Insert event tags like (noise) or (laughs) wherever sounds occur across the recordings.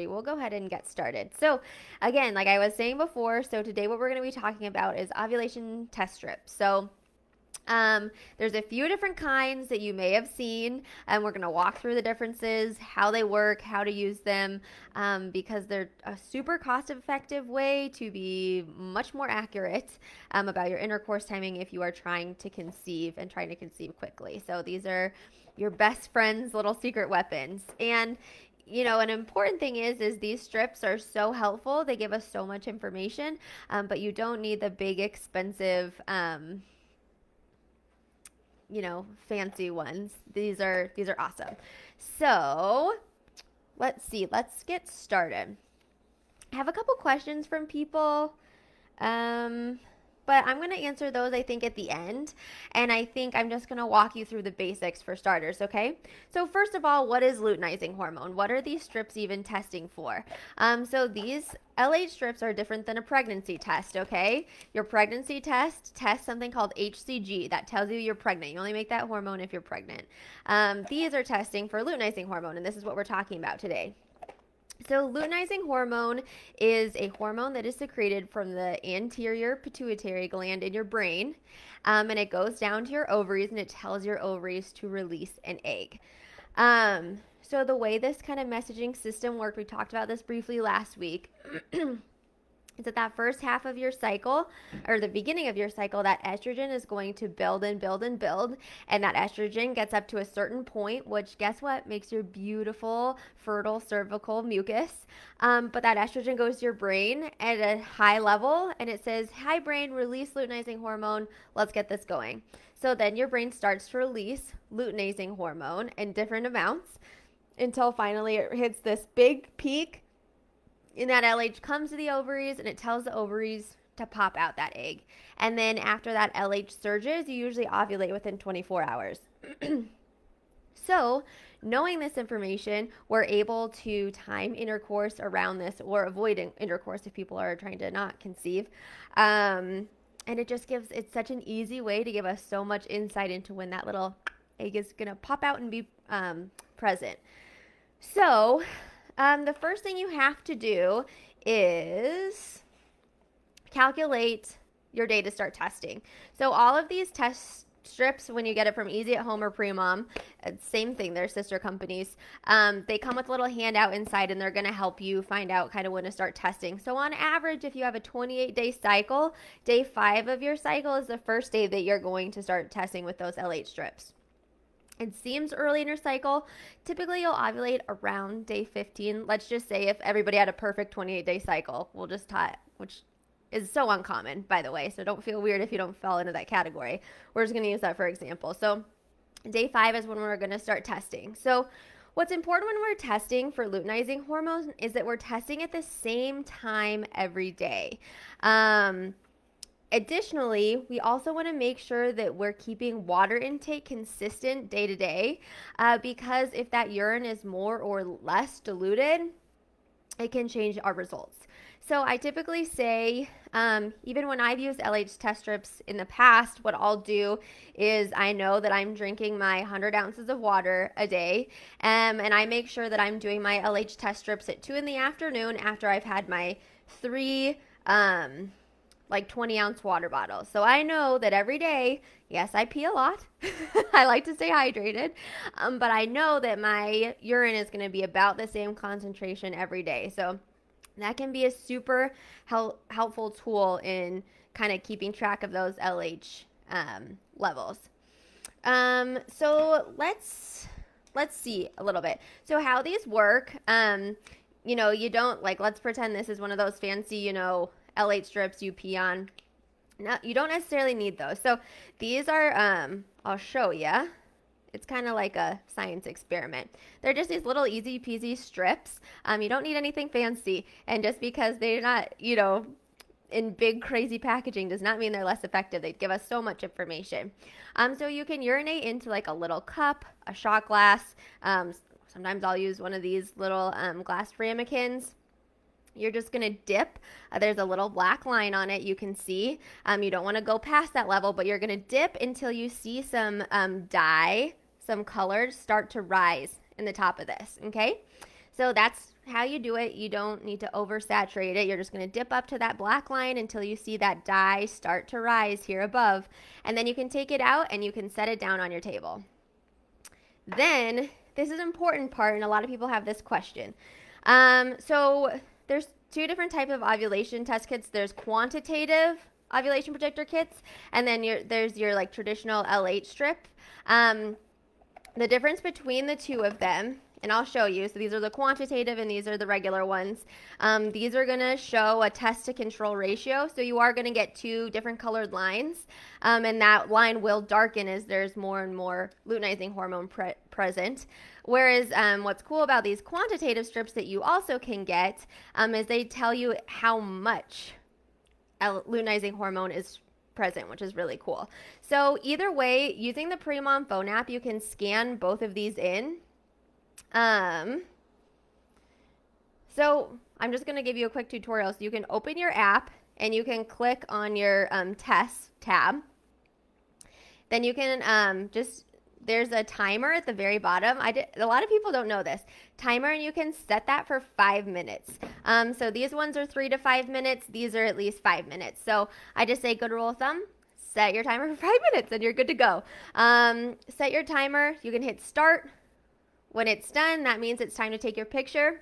we'll go ahead and get started. So, again, like I was saying before, so today what we're going to be talking about is ovulation test strips. So, um, there's a few different kinds that you may have seen, and we're going to walk through the differences, how they work, how to use them, um, because they're a super cost effective way to be much more accurate um, about your intercourse timing if you are trying to conceive and trying to conceive quickly. So, these are your best friend's little secret weapons. And you know, an important thing is is these strips are so helpful. They give us so much information, um, but you don't need the big, expensive, um, you know, fancy ones. These are these are awesome. So let's see. Let's get started. I have a couple questions from people. Um, but I'm going to answer those, I think, at the end. And I think I'm just going to walk you through the basics for starters, okay? So, first of all, what is luteinizing hormone? What are these strips even testing for? Um, so, these LH strips are different than a pregnancy test, okay? Your pregnancy test tests something called HCG that tells you you're pregnant. You only make that hormone if you're pregnant. Um, these are testing for luteinizing hormone, and this is what we're talking about today. So, luteinizing hormone is a hormone that is secreted from the anterior pituitary gland in your brain, um, and it goes down to your ovaries and it tells your ovaries to release an egg. Um, so, the way this kind of messaging system worked, we talked about this briefly last week. (clears throat) is that that first half of your cycle or the beginning of your cycle that estrogen is going to build and build and build and that estrogen gets up to a certain point which guess what? Makes your beautiful fertile cervical mucus. Um, but that estrogen goes to your brain at a high level and it says hi brain release luteinizing hormone. Let's get this going. So then your brain starts to release luteinizing hormone in different amounts until finally it hits this big peak and that LH comes to the ovaries and it tells the ovaries to pop out that egg. And then after that LH surges, you usually ovulate within 24 hours. (clears throat) so, knowing this information, we're able to time intercourse around this or avoid intercourse if people are trying to not conceive. Um, and it just gives it's such an easy way to give us so much insight into when that little egg is going to pop out and be um, present. So, um, the first thing you have to do is calculate your day to start testing. So all of these test strips, when you get it from Easy at Home or Premom, uh, same thing. They're sister companies. Um, they come with a little handout inside, and they're going to help you find out kind of when to start testing. So on average, if you have a 28 day cycle, day five of your cycle is the first day that you're going to start testing with those LH strips. It seems early in your cycle. Typically, you'll ovulate around day 15. Let's just say if everybody had a perfect 28 day cycle, we'll just tie, which is so uncommon, by the way. So don't feel weird if you don't fall into that category. We're just going to use that for example. So, day five is when we're going to start testing. So, what's important when we're testing for luteinizing hormones is that we're testing at the same time every day. Um, Additionally, we also want to make sure that we're keeping water intake consistent day to day uh, because if that urine is more or less diluted, it can change our results. So I typically say, um, even when I've used LH test strips in the past, what I'll do is I know that I'm drinking my 100 ounces of water a day, um, and I make sure that I'm doing my LH test strips at 2 in the afternoon after I've had my three. Um, like 20 ounce water bottles. So I know that every day, yes, I pee a lot. (laughs) I like to stay hydrated. Um, but I know that my urine is going to be about the same concentration every day. So that can be a super hel- helpful tool in kind of keeping track of those LH um, levels. Um, so let's let's see a little bit. So how these work? Um, you know, you don't like. Let's pretend this is one of those fancy, you know, LH strips you pee on. Now, you don't necessarily need those. So these are, um, I'll show you. It's kind of like a science experiment. They're just these little easy peasy strips. Um, you don't need anything fancy. And just because they're not, you know, in big crazy packaging does not mean they're less effective. They give us so much information. Um, so you can urinate into like a little cup, a shot glass. Um, sometimes I'll use one of these little um, glass ramekins you're just going to dip. Uh, there's a little black line on it you can see. Um, you don't want to go past that level, but you're going to dip until you see some um, dye, some colors start to rise in the top of this, okay? So that's how you do it. You don't need to oversaturate it. You're just going to dip up to that black line until you see that dye start to rise here above. And then you can take it out and you can set it down on your table. Then, this is an important part, and a lot of people have this question. Um, so there's two different type of ovulation test kits. There's quantitative ovulation predictor kits, and then your, there's your like traditional LH strip. Um, the difference between the two of them and I'll show you. So these are the quantitative and these are the regular ones. Um, these are going to show a test to control ratio. So you are going to get two different colored lines, um, and that line will darken as there's more and more luteinizing hormone pre present. Whereas um, what's cool about these quantitative strips that you also can get um, is they tell you how much luteinizing hormone is present, which is really cool. So either way, using the Premom phone app, you can scan both of these in um, so I'm just going to give you a quick tutorial. So you can open your app and you can click on your um, test tab. Then you can um, just, there's a timer at the very bottom. I did, a lot of people don't know this. Timer, and you can set that for five minutes. Um, so these ones are three to five minutes. These are at least five minutes. So I just say good rule of thumb, set your timer for (laughs) five minutes and you're good to go. Um, set your timer. You can hit start when it's done, that means it's time to take your picture.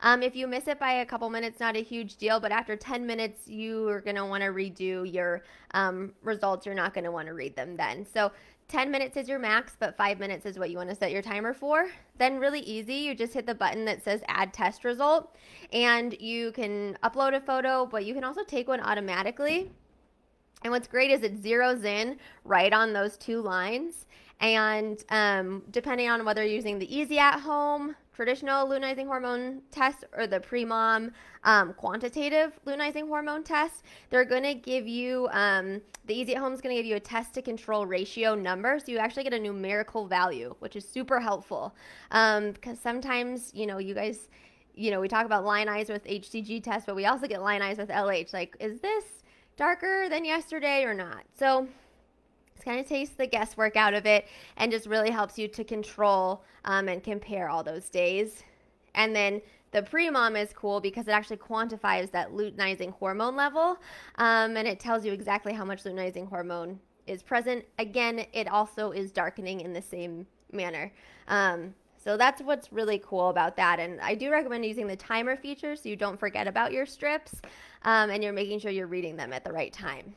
Um, if you miss it by a couple minutes, not a huge deal, but after 10 minutes, you are going to want to redo your um, results. You're not going to want to read them then. So 10 minutes is your max, but five minutes is what you want to set your timer for. Then, really easy, you just hit the button that says add test result, and you can upload a photo, but you can also take one automatically. And what's great is it zeroes in right on those two lines. And um, depending on whether you're using the Easy at Home traditional luteinizing hormone test or the Premom um, quantitative luteinizing hormone test, they're going to give you um, the Easy at Home is going to give you a test to control ratio number, so you actually get a numerical value, which is super helpful. Because um, sometimes, you know, you guys, you know, we talk about line eyes with HCG test, but we also get line eyes with LH. Like, is this darker than yesterday or not? So it kind of takes the guesswork out of it and just really helps you to control um, and compare all those days. And then the Premom is cool because it actually quantifies that luteinizing hormone level um, and it tells you exactly how much luteinizing hormone is present. Again, it also is darkening in the same manner. Um, so that's what's really cool about that. And I do recommend using the timer feature so you don't forget about your strips um, and you're making sure you're reading them at the right time.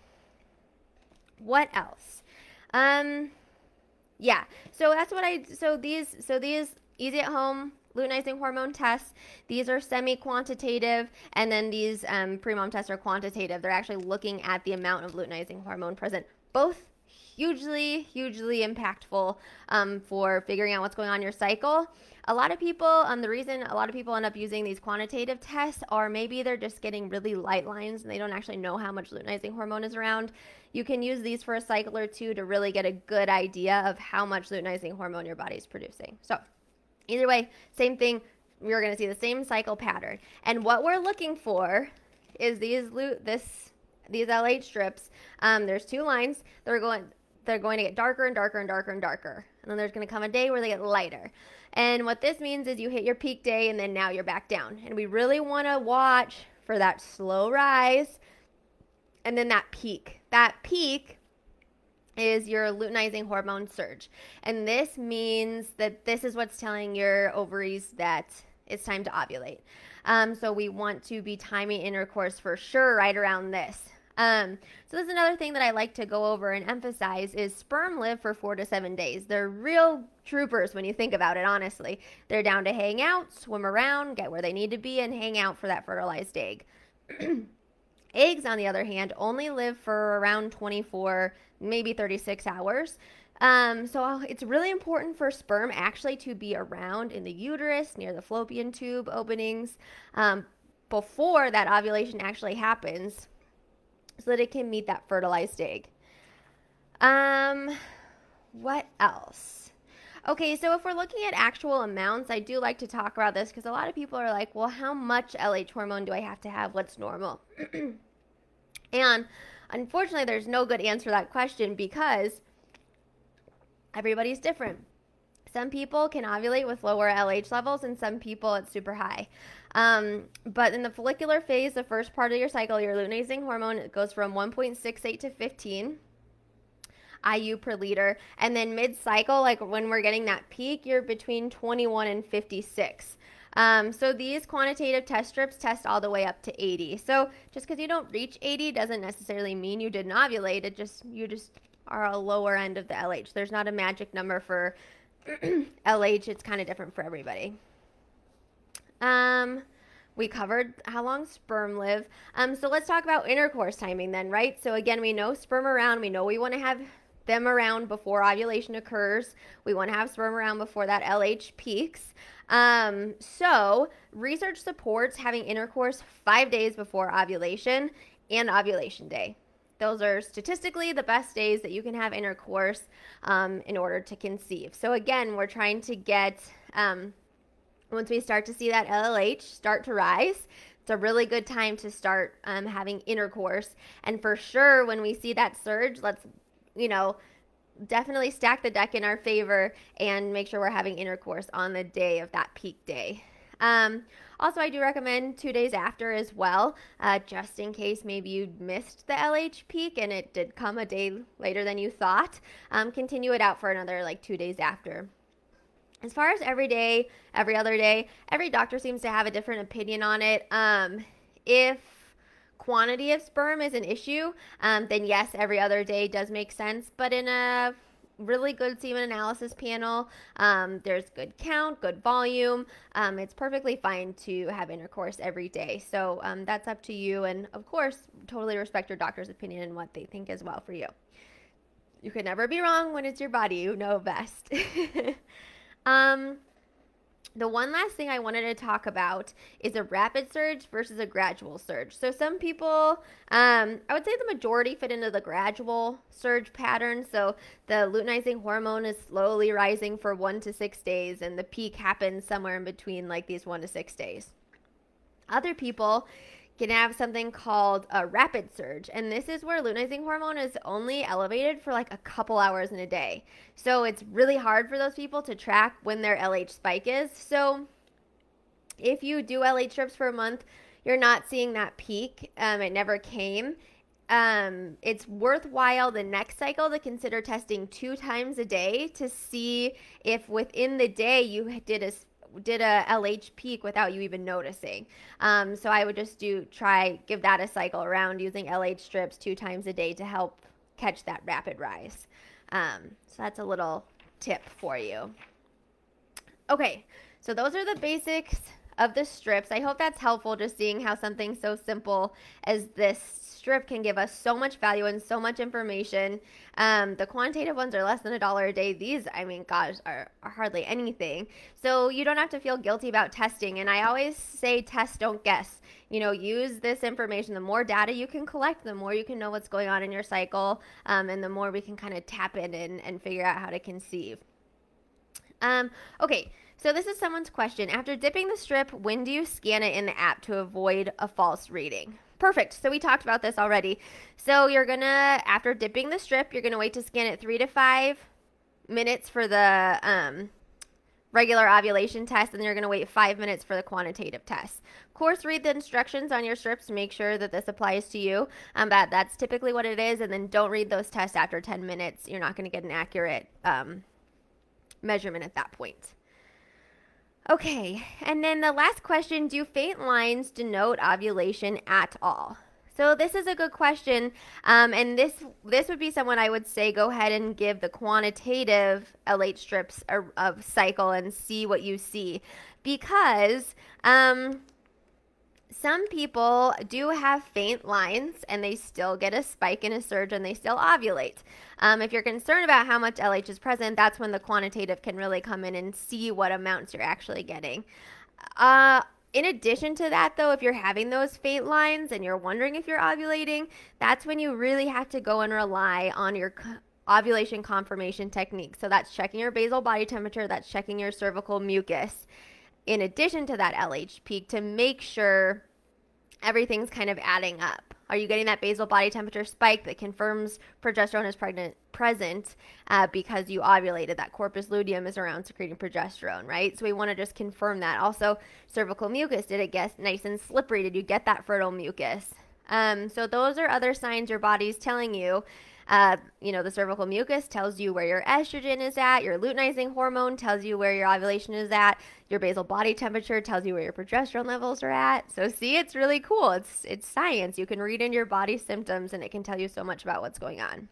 What else? Um, yeah. So that's what I. So these. So these easy at home luteinizing hormone tests. These are semi-quantitative, and then these um, Premom tests are quantitative. They're actually looking at the amount of luteinizing hormone present. Both hugely, hugely impactful um, for figuring out what's going on in your cycle. A lot of people, um, the reason a lot of people end up using these quantitative tests are maybe they're just getting really light lines and they don't actually know how much luteinizing hormone is around. You can use these for a cycle or two to really get a good idea of how much luteinizing hormone your body is producing. So, either way, same thing. We're going to see the same cycle pattern. And what we're looking for is these this these LH strips. Um, there's two lines. They're going they're going to get darker and darker and darker and darker. And then there's going to come a day where they get lighter. And what this means is you hit your peak day and then now you're back down. And we really want to watch for that slow rise and then that peak. That peak is your luteinizing hormone surge. And this means that this is what's telling your ovaries that it's time to ovulate. Um, so we want to be timing intercourse for sure right around this. Um, so that's another thing that I like to go over and emphasize is sperm live for four to seven days. They're real troopers when you think about it, honestly. They're down to hang out, swim around, get where they need to be, and hang out for that fertilized egg. (clears throat) Eggs, on the other hand, only live for around 24, maybe 36 hours. Um, so it's really important for sperm actually to be around in the uterus near the fallopian tube openings um, before that ovulation actually happens so that it can meet that fertilized egg. Um, what else? Okay, so if we're looking at actual amounts, I do like to talk about this because a lot of people are like, well, how much LH hormone do I have to have? What's normal? (clears throat) and unfortunately, there's no good answer to that question because everybody's different. Some people can ovulate with lower LH levels, and some people it's super high. Um, but in the follicular phase, the first part of your cycle, your luteinizing hormone goes from 1.68 to 15 IU per liter. And then mid cycle, like when we're getting that peak, you're between 21 and 56. Um, so these quantitative test strips test all the way up to 80. So just because you don't reach 80 doesn't necessarily mean you didn't ovulate. It just you just are a lower end of the LH. There's not a magic number for (clears throat) LH. It's kind of different for everybody. Um, we covered how long sperm live. Um, so let's talk about intercourse timing then, right? So again, we know sperm around. We know we want to have them around before ovulation occurs. We want to have sperm around before that LH peaks. Um, so, research supports having intercourse five days before ovulation and ovulation day. Those are statistically the best days that you can have intercourse um, in order to conceive. So, again, we're trying to get, um, once we start to see that LH start to rise, it's a really good time to start um, having intercourse. And for sure, when we see that surge, let's, you know, definitely stack the deck in our favor and make sure we're having intercourse on the day of that peak day. Um, also, I do recommend two days after as well, uh, just in case maybe you missed the LH peak and it did come a day later than you thought. Um, continue it out for another like two days after. As far as every day, every other day, every doctor seems to have a different opinion on it. Um, if quantity of sperm is an issue, um, then yes, every other day does make sense. But in a really good semen analysis panel, um, there's good count, good volume. Um, it's perfectly fine to have intercourse every day. So um, that's up to you. And of course, totally respect your doctor's opinion and what they think as well for you. You can never be wrong when it's your body. You know best. (laughs) um, the one last thing I wanted to talk about is a rapid surge versus a gradual surge. So, some people, um, I would say the majority fit into the gradual surge pattern. So, the luteinizing hormone is slowly rising for one to six days, and the peak happens somewhere in between like these one to six days. Other people, can have something called a rapid surge. And this is where luteinizing hormone is only elevated for like a couple hours in a day. So it's really hard for those people to track when their LH spike is. So if you do LH strips for a month, you're not seeing that peak. Um, it never came. Um, it's worthwhile the next cycle to consider testing two times a day to see if within the day you did a did a LH peak without you even noticing. Um, so I would just do try give that a cycle around using LH strips two times a day to help catch that rapid rise. Um, so that's a little tip for you. Okay, so those are the basics of the strips. I hope that's helpful just seeing how something so simple as this strip can give us so much value and so much information. Um, the quantitative ones are less than a dollar a day. These, I mean, gosh, are, are hardly anything. So you don't have to feel guilty about testing. And I always say test, don't guess. You know, use this information. The more data you can collect, the more you can know what's going on in your cycle, um, and the more we can kind of tap in and, and figure out how to conceive. Um, okay, so this is someone's question. After dipping the strip, when do you scan it in the app to avoid a false reading? Perfect. So we talked about this already. So you're going to, after dipping the strip, you're going to wait to scan it three to five minutes for the um, regular ovulation test, and you're going to wait five minutes for the quantitative test. Of course, read the instructions on your strips to make sure that this applies to you. Um, but that's typically what it is, and then don't read those tests after 10 minutes. You're not going to get an accurate um, measurement at that point. Okay, and then the last question Do faint lines denote ovulation at all? So this is a good question, um, and this this would be someone I would say go ahead and give the quantitative LH strips of cycle and see what you see, because um, some people do have faint lines and they still get a spike and a surge and they still ovulate. Um, if you're concerned about how much LH is present, that's when the quantitative can really come in and see what amounts you're actually getting. Uh, in addition to that, though, if you're having those faint lines and you're wondering if you're ovulating, that's when you really have to go and rely on your ovulation confirmation technique. So that's checking your basal body temperature, that's checking your cervical mucus. In addition to that LH peak, to make sure everything's kind of adding up. Are you getting that basal body temperature spike that confirms progesterone is pregnant, present uh, because you ovulated? That corpus luteum is around secreting progesterone, right? So we want to just confirm that. Also, cervical mucus, did it get nice and slippery? Did you get that fertile mucus? Um, so those are other signs your body's telling you uh, you know, the cervical mucus tells you where your estrogen is at, your luteinizing hormone tells you where your ovulation is at, your basal body temperature tells you where your progesterone levels are at. So see, it's really cool. It's it's science. You can read in your body symptoms and it can tell you so much about what's going on.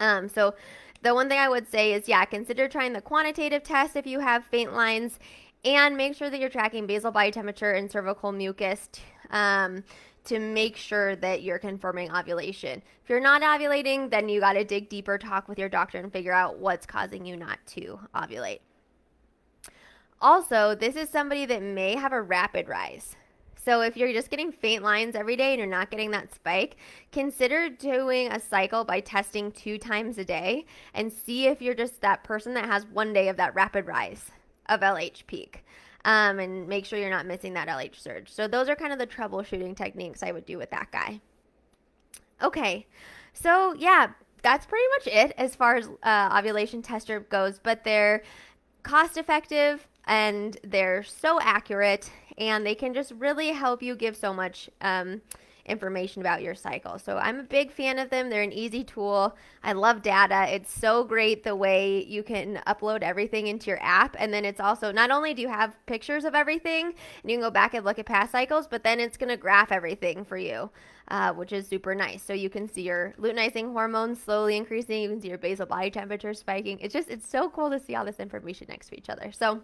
Um, so the one thing I would say is yeah, consider trying the quantitative test if you have faint lines and make sure that you're tracking basal body temperature and cervical mucus. Um, to make sure that you're confirming ovulation. If you're not ovulating, then you got to dig deeper, talk with your doctor, and figure out what's causing you not to ovulate. Also, this is somebody that may have a rapid rise. So, if you're just getting faint lines every day and you're not getting that spike, consider doing a cycle by testing two times a day and see if you're just that person that has one day of that rapid rise of LH peak um, and make sure you're not missing that LH surge. So those are kind of the troubleshooting techniques I would do with that guy. Okay, so yeah, that's pretty much it as far as uh, ovulation tester goes, but they're cost effective and they're so accurate and they can just really help you give so much um, information about your cycle. So I'm a big fan of them. They're an easy tool. I love data. It's so great the way you can upload everything into your app. And then it's also not only do you have pictures of everything and you can go back and look at past cycles, but then it's going to graph everything for you. Uh, which is super nice. So you can see your luteinizing hormones slowly increasing. You can see your basal body temperature spiking. It's just, it's so cool to see all this information next to each other. So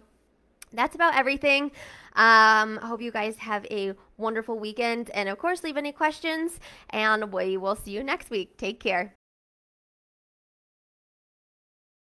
that's about everything. Um, I hope you guys have a wonderful weekend. And of course, leave any questions, and we will see you next week. Take care.